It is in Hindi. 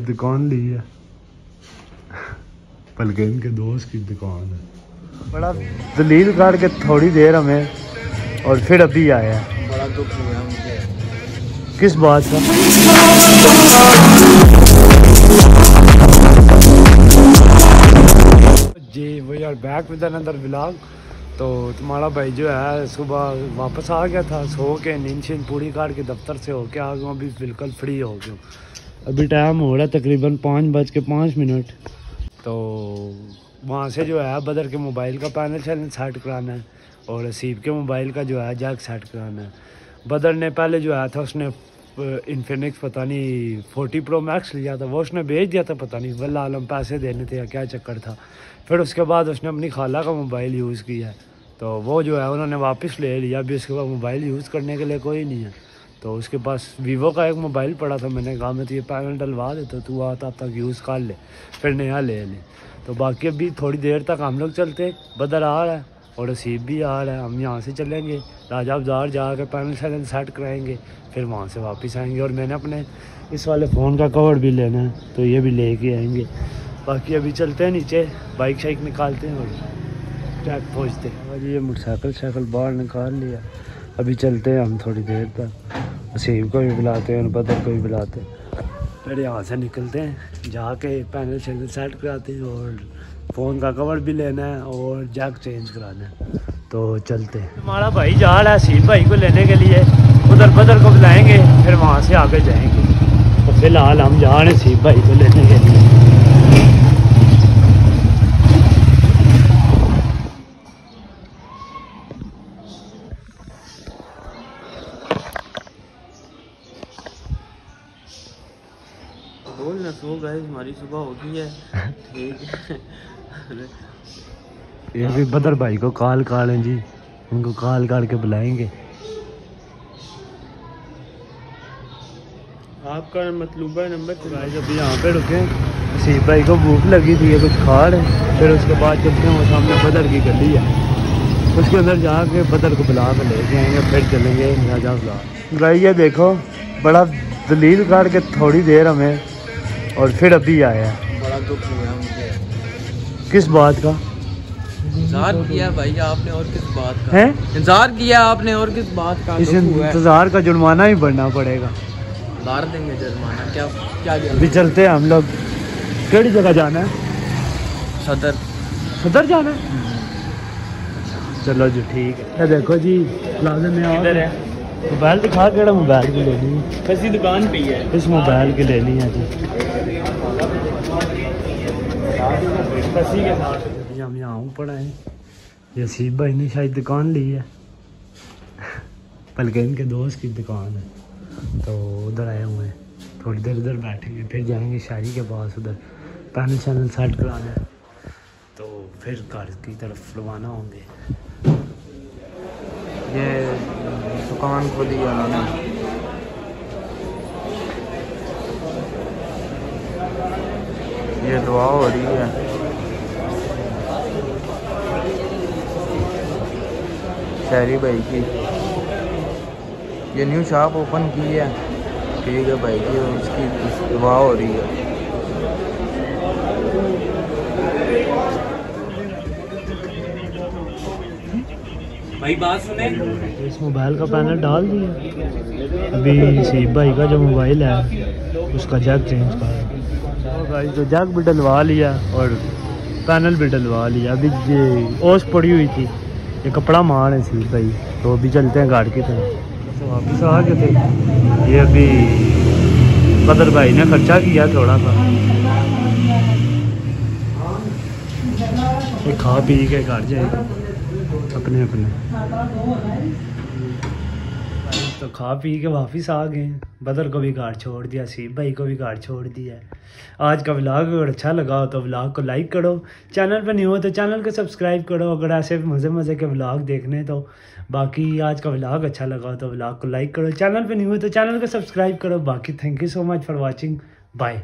शायद दुकान ली है। बल्कि इनके दोस्त की दुकान है। बड़ा दलील काट के थोड़ी देर हमें और फिर अभी आया है। बड़ा दुख हुआ मुझे। किस बात का? जी we are back with another vlog तो तुम्हारा भाई जो है सुबह वापस आ गया था सो के नींद शींद पूरी काट के दफ्तर से होके आ गया अभी बिल्कुल फ्री हो गया अभी टाइम हो रहा है तकरीबन पाँच बज के पाँच मिनट। तो वहाँ से जो है, बदर के मोबाइल का पैनल शैनल सेट कराना है और असीब के मोबाइल का जो है जैक सेट कराना है। बदर ने पहले जो आया था उसने इन्फिनिक्स पता नहीं फोर्टी प्रो मैक्स लिया था। वो उसने भेज दिया था, पता नहीं वल्ला आलम, पैसे देने थे या क्या चक्कर था। फिर उसके बाद उसने अपनी खाला का मोबाइल यूज़ किया तो वो जो है, उन्होंने वापस ले लिया। अभी उसके बाद मोबाइल यूज़ करने के लिए कोई नहीं है। तो उसके पास वीवो का एक मोबाइल पड़ा था, मैंने कहा, मैं तो ये पैनल डलवा दे तो तू आता तक यूज़ कर ले, फिर नया ले ले। तो बाकी अभी थोड़ी देर तक हम लोग चलते बदल आ रहा है, और रसीब भी आ रहा है। हम यहाँ से चलेंगे, राजा बाज़ार जा कर पैनल शैनल सेट कराएँगे, फिर वहाँ से वापस आएँगे। और मैंने अपने इस वाले फ़ोन का कवर भी लेना है तो ये भी लेके आएँगे। बाकी अभी चलते हैं नीचे बाइक शाइक निकालते हैं और ट्रैक पहुँचते हैं। और ये मोटरसाइकिल शाइकिल बाहर निकाल लिया। अभी चलते हैं हम थोड़ी देर तक। वसीम को भी बुलाते हैं और बदर को भी बुलाते हैं। फिर यहाँ से निकलते हैं जाके पैनल शैनल सेट कराते हैं और फ़ोन का कवर भी लेना है और जैक चेंज कराना है। तो चलते हैं। हमारा भाई जा रहा है सीम भाई को लेने के लिए। उधर बदर को बुलाएँगे फिर वहाँ से आगे जाएँगे। तो फ़िलहाल हम जा रहे हैं सीम भाई को लेने के लिए। बोल ना सो गए हमारी सुबह हो गई है। ठीक है। ये भी बदर भाई को कॉल कर हैं जी। उनको कॉल करके बुलाएँगे। आपका मतलूबा नंबर गाइस अभी यहाँ पे रुके सीप भाई को भूख लगी थी ये कुछ खा रहे फिर उसके बाद चलते हैं वो सामने बदर की गली है उसके अंदर जाके बदर को बुला कर लेके आएँगे फिर चलेंगे राजा बुला गाइस ये देखो बड़ा दलील काट के थोड़ी देर हमें और फिर अभी आया बड़ा दुख हुआ मुझे। किस बात का? इंतज़ार किया भाई आपने और किस बात का? है? इंतज़ार किया आपने और किस बात का? इस इंतज़ार का जुर्माना ही भरना पड़ेगा। उतार देंगे जुर्माना। क्या क्या अभी चलते हैं हम लोग। केड़ी जगह जाना है? सदर। सदर जाना है? चलो जी ठीक है। देखो जी प्लाजा में इधर है। मोबाइल दिखा केड़ा मोबाइल की लेनी है? कसी दुकान पे ही है। इस मोबाइल की लेनी है जी। के साथ। हम यहाँ पड़ा है। ये सीब भाई ने शायद दुकान ली है। बल्कि इनके दोस्त की दुकान है। तो उधर आए हुए हैं। थोड़ी देर उधर बैठेंगे, फिर जाएँगे शायरी के पास उधर। पैनल चैनल सेट कराना। है तो फिर घर की तरफ़ रवाना होंगे। ये दुकान खुली है उन्होंने ये दुआ हो रही है। शहरी भाई की। ये न्यू शॉप ओपन की है। ठीक है भाई की उसकी दुआ हो रही है। भाई बात सुने? इस मोबाइल का पैनल डाल दिया। अभी सीब भाई का जो मोबाइल है उसका जैक चेंज कर। भाई तो जैक भी डलवा लिया और पैनल भी डलवा लिया। अभी ये ओस पड़ी हुई थी, ये कपड़ा मार है सीब भाई तो अभी चलते हैं गाड़ की तरफ़। तो वापस आ गए थे। ये अभी बदर भाई ने खर्चा किया थोड़ा सा। ये खा पी के घर जाएगा अपने अपने। तो खा पी के वापस आ गए। बदर को भी घर छोड़ दिया, सीब भाई को भी घर छोड़ दिया। आज का व्लॉग अगर अच्छा लगा हो तो व्लॉग को लाइक करो। चैनल पर नहीं हो तो चैनल को सब्सक्राइब करो। अगर ऐसे मज़े मज़े के व्लॉग देखने तो। बाकी आज का व्लॉग अच्छा लगा हो तो व्लॉग को लाइक करो। चैनल पर नहीं हो तो चैनल को सब्सक्राइब करो। बाकी thank you so much for watching bye